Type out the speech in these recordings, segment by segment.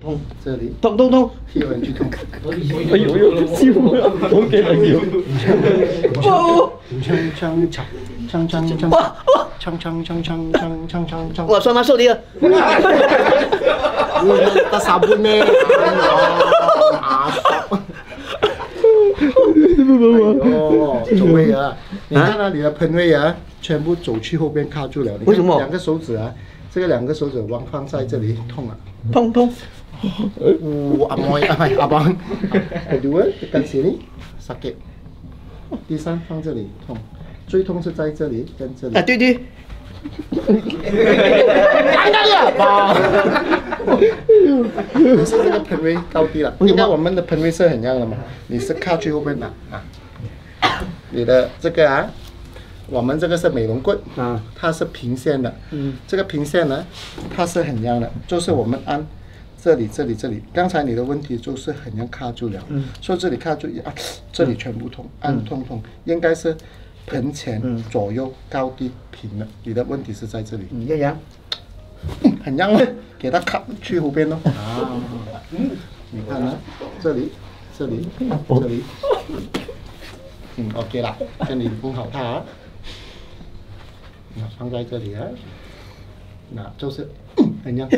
痛，这里痛痛痛！有人去痛。哎呦呦，辛苦了，我给了你。哦，锵锵锵锵锵锵锵哇哇！锵锵锵锵锵锵锵锵。我算吗？受力了。那啥不呢？啊！哦，走位啊！你看到你的喷位啊，全部走去后边卡住了。为什么？两个手指啊，这个两个手指往放在这里，痛啊！痛痛。Oh, amoy, amoy, abang. Kedua, tekan sini, sakit. 第三放这里，痛。最痛是在这里跟这里。啊，对对。来那里啊！可是这个喷位高低了，应该我们的喷位是很样的嘛？你是靠最后边的啊？你的这个啊，我们这个是美容棍啊，它是平线的。嗯。这个平线呢，它是很样的，就是我们按。这里，这里，这里，刚才你的问题就是很像卡住了，嗯，所以这里卡住啊，这里全部痛，按痛痛，应该是盆前左右高低平了。你的问题是在这里，一样，很样了，给它卡去湖边喽。啊，你看啊，这里，这里，这里，嗯，OK 啦，跟你封好它啊，那放在这里啊，那就是 hình nhân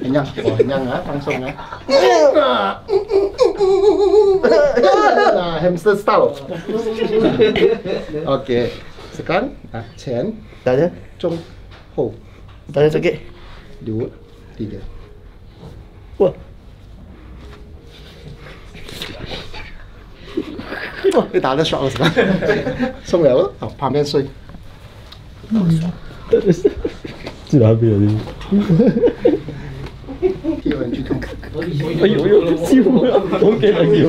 hình nhân Ủa, hình nhân hả? Tăng sung hả nah, hamster style. Oke okay. sekarang à, Chen. Tanya Chung Ho tanya lagi dua tiga wah Ủa, oh, 你打得爽了是吧？送了，好，旁边睡。嗯，对对是。然别的。有人去痛。哎呦呦，辛苦了，我给了。你。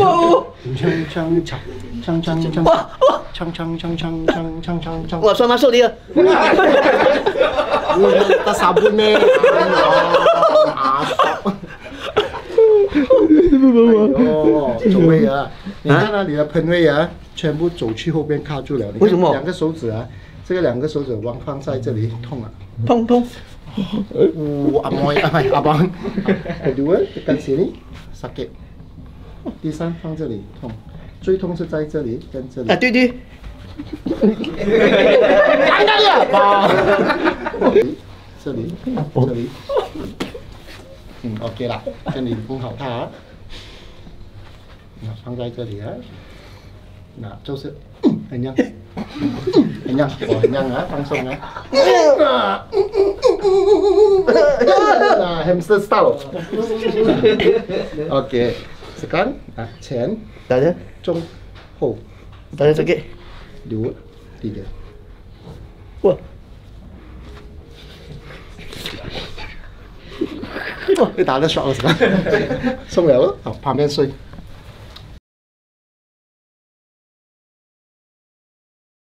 哦，锵锵锵锵锵锵，哇哇，锵锵锵锵锵锵锵锵。我算吗？受力了。那啥不呢？啊！哦，走位啊！你看到你的喷位啊，全部走去后边卡住了。为什么？两个手指啊。这个两个手指往放在这里，痛啊！痛痛。Oh, amoy, amoy, abang. Kedua, tekan sini, sakit. 第三放这里，痛。最痛是在这里跟这里。啊，对对。来那里啊！这里，这里。嗯，OK 啦，这里不好它啊。那放在这里啊。Nào, châu sự Hình nhăng Hình nhăng, bỏ hình nhăng á, tăng sông á Nah, hamster style. Ok, Sekarang, nah, Chen Tanya Chong Ho Tanya sakit Dua Tiga Wah Wah, 你打得爽是吧？送了，好，旁边睡。